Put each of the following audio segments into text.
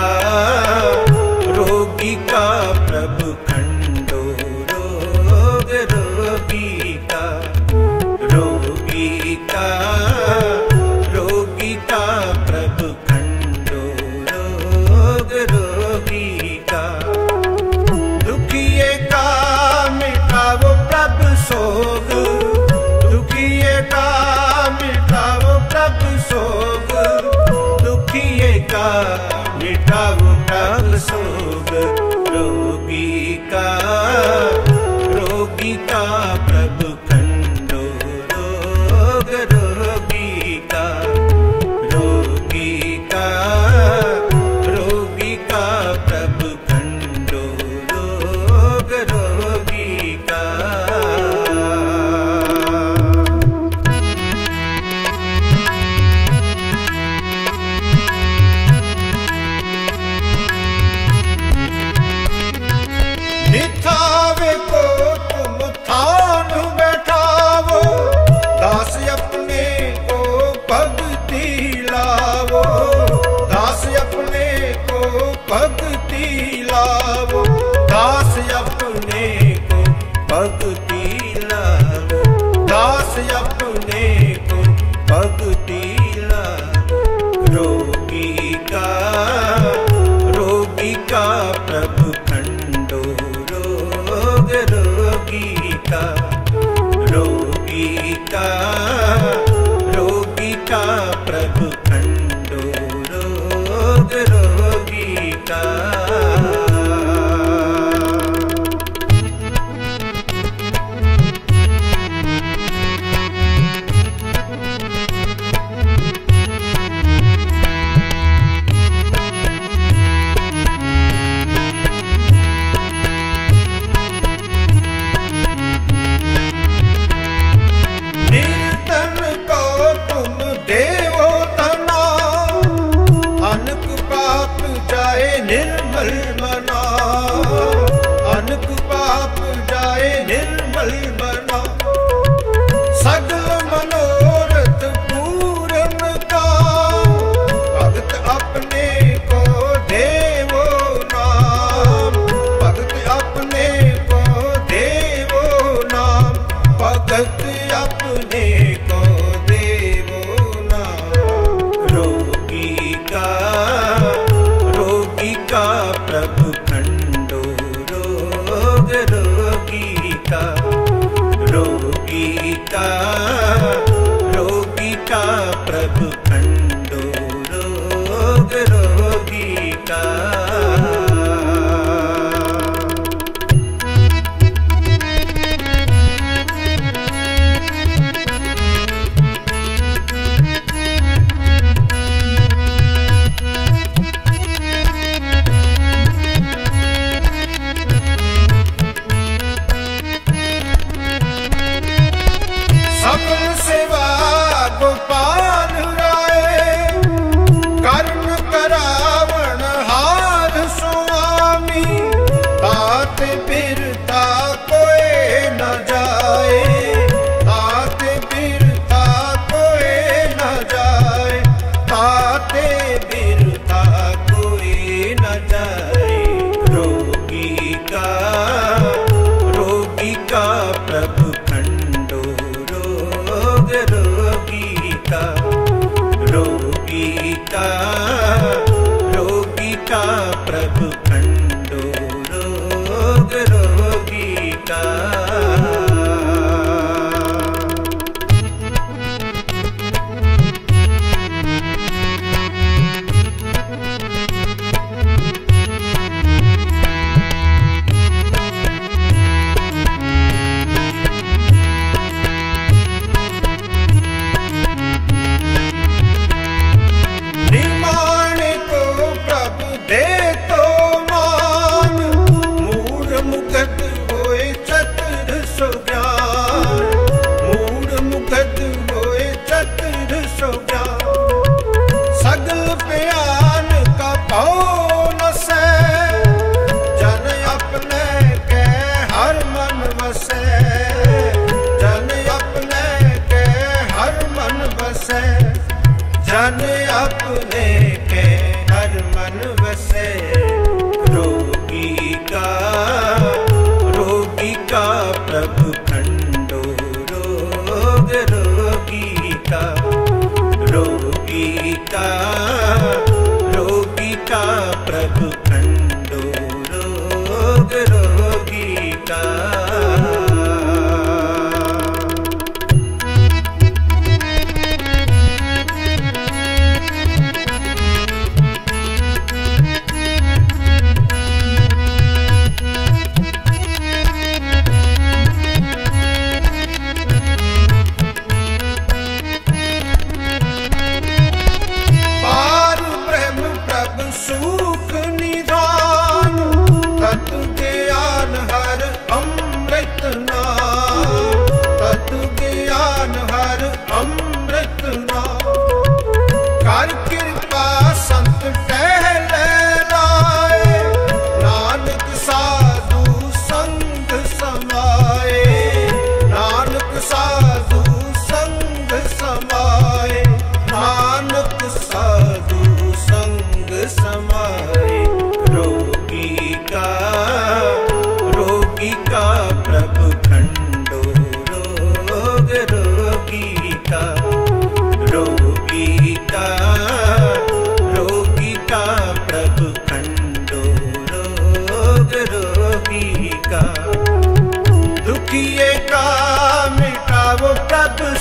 का रोगी का प्रभु खंडो रोग रोगी का रोगी का रोगी का प्रभु खंडो रोग रोगी का मिटाओ प्रभु सोग रोगी का निर्मल ਕੀਤਾ ਜਨ ਆਪਣੇ ਕੇ ਹਰ ਮਨ ਵਸੇ ਰੋਗੀ ਕਾ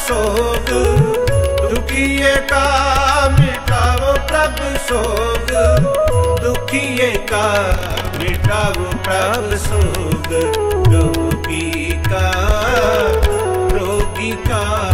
ਸੋਗ। ਦੁਖੀਏ ਕਾ ਮਿਟਾਵੋ ਪ੍ਰਭ ਸੋਗ। ਦੁਖੀਏ ਕਾ ਮਿਟਾਵੋ ਪ੍ਰਭ ਸੋਗ। ਰੋਗੀ ਕਾ ਰੋਗੀ ਕਾ